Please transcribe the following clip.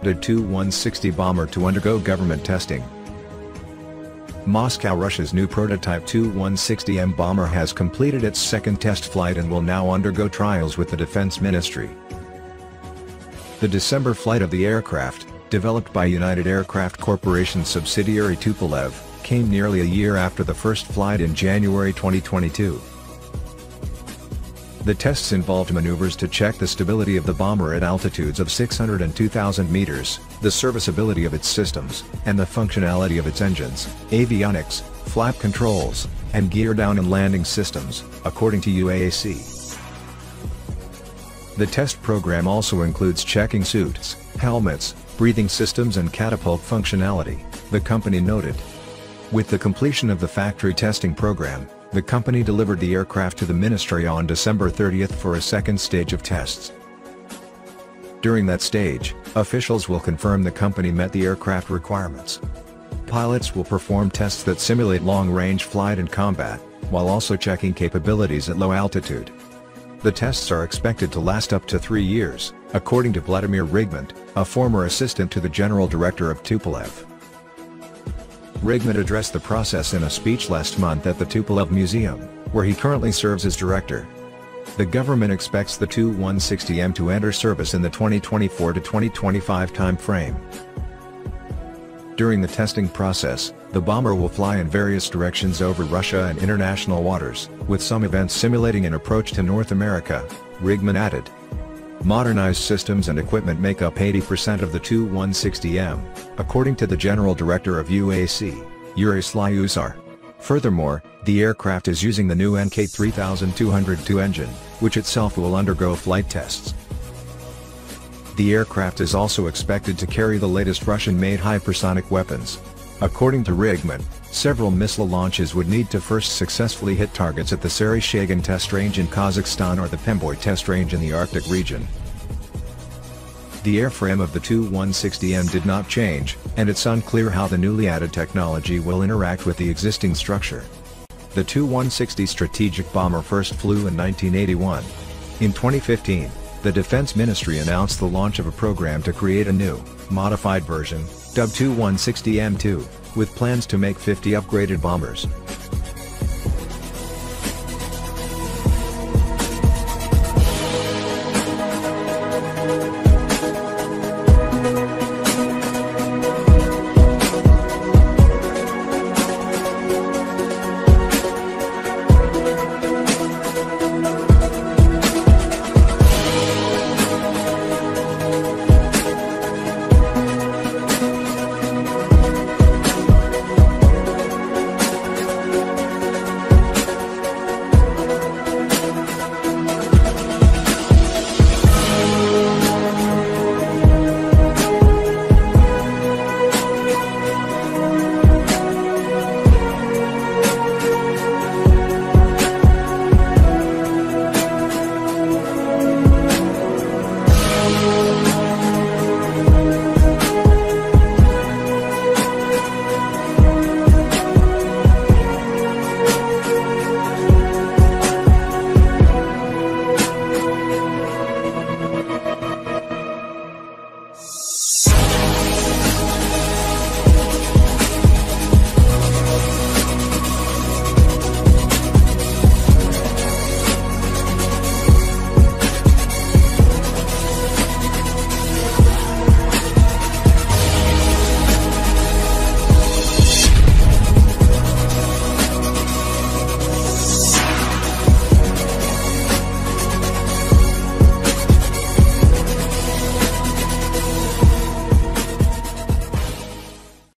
Piloted Tu-160 bomber to undergo government testing. Moscow Russia's new prototype Tu-160M bomber has completed its second test flight and will now undergo trials with the Defense Ministry. The December flight of the aircraft, developed by United Aircraft Corporation subsidiary Tupolev, came nearly a year after the first flight in January 2022. The tests involved maneuvers to check the stability of the bomber at altitudes of 600 and 2000 meters, the serviceability of its systems, and the functionality of its engines, avionics, flap controls, and gear down and landing systems, according to UAC. The test program also includes checking suits, helmets, breathing systems and catapult functionality, the company noted. With the completion of the factory testing program, the company delivered the aircraft to the ministry on December 30 for a second stage of tests. During that stage, officials will confirm the company met the aircraft requirements. Pilots will perform tests that simulate long-range flight and combat, while also checking capabilities at low altitude. The tests are expected to last up to three years, according to Vladimir Rigmant, a former assistant to the general director of Tupolev. Rigmant addressed the process in a speech last month at the Tupolev Museum, where he currently serves as director. The government expects the Tu-160M to enter service in the 2024 to 2025 timeframe. During the testing process, the bomber will fly in various directions over Russia and international waters, with some events simulating an approach to North America, Rigmant added. Modernized systems and equipment make up 80% of the Tu-160M, according to the General Director of UAC, Yuri Slyusar. Furthermore, the aircraft is using the new NK3202 engine, which itself will undergo flight tests. The aircraft is also expected to carry the latest Russian-made hypersonic weapons. According to Rigmant, several missile launches would need to first successfully hit targets at the Saray test range in Kazakhstan or the Pemboy test range in the Arctic region. The airframe of the Tu-160M did not change, and it's unclear how the newly added technology will interact with the existing structure. The Tu-160 strategic bomber first flew in 1981. In 2015, the Defense Ministry announced the launch of a program to create a new, modified version, dubbed Tu-160M2, with plans to make 50 upgraded bombers.